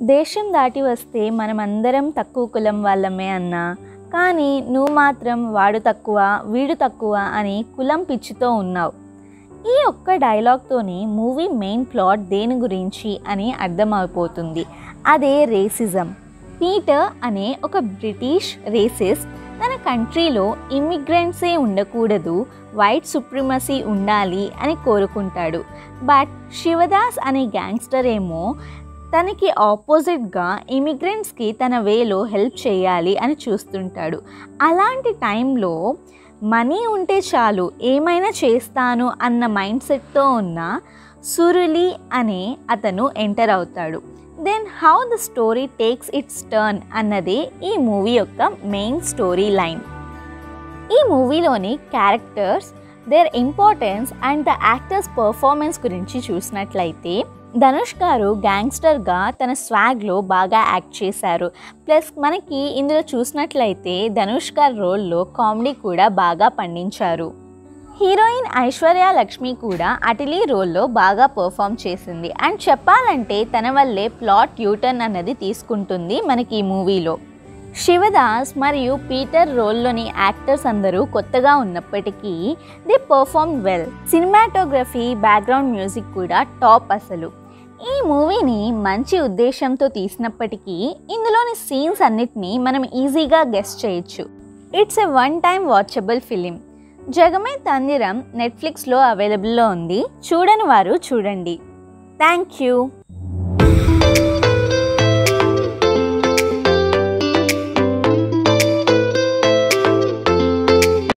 దేశం దాటి వస్తే మనమందరం తక్కువ కులం వాళ్ళమే అన్నా. కానీ నువ్వు మాత్రం వాడు తక్కువ వీడు తక్కువ అని కులం పిచ్చితో ఉన్నావు. ఈ ఒక్క డైలాగ్తోనే మూవీ మెయిన్ ప్లాట్ దేని గురించి అని అర్థమైపోతుంది. అదే రేసిజం. పీటర్ అనే ఒక బ్రిటిష్ రేసిస్ట్ తన కంట్రీలో ఇమ్మిగ్రెంట్సే ఉండకూడదు వైట్ సుప్రిమసీ ఉండాలి అని కోరుకుంటాడు. బట్ శివదాస్ అనే గ్యాంగ్స్టర్ ఏమో తనకి ఆపోజిట్గా ఇమిగ్రెంట్స్కి తన వేలో హెల్ప్ చేయాలి అని చూస్తుంటాడు. అలాంటి టైంలో మనీ ఉంటే చాలు ఏమైనా చేస్తాను అన్న మైండ్ సెట్తో ఉన్న సురులి అనే అతను ఎంటర్ అవుతాడు. Then how the story takes its turn అన్నదే ఈ మూవీ యొక్క మెయిన్ స్టోరీ లైన్. ఈ మూవీలోని characters their importance and the actors performance గురించి చూసినట్లయితే ధనుష్ గారు గ్యాంగ్స్టర్గా తన స్వాగ్లో బాగా యాక్ట్ చేశారు. ప్లస్ మనకి ఇందులో చూసినట్లయితే ధనుష్ గారు రోల్లో కామెడీ కూడా బాగా పండించారు. హీరోయిన్ ఐశ్వర్య లక్ష్మి కూడా అటిలీ రోల్లో బాగా పర్ఫామ్ చేసింది. అండ్ చెప్పాలంటే తన వల్లే ప్లాట్ యూటర్న్ అన్నది తీసుకుంటుంది మనకి ఈ మూవీలో. శివదాస్ మరియు పీటర్ రోల్లోని యాక్టర్స్ అందరూ కొత్తగా ఉన్నప్పటికీ they perform well. Cinematography background music కూడా టాప్ అసలు. ఈ మూవీని మంచి ఉద్దేశంతో తీసినప్పటికీ ఇందులోని సీన్స్ అన్నిటినీ మనం ఈజీగా గెస్ట్ చేయొచ్చు. It's a one time watchable film. Jagame Thandhiram నెట్ఫ్లిక్స్లో అవైలబుల్లో ఉంది. చూడని వారు చూడండి. Thank you.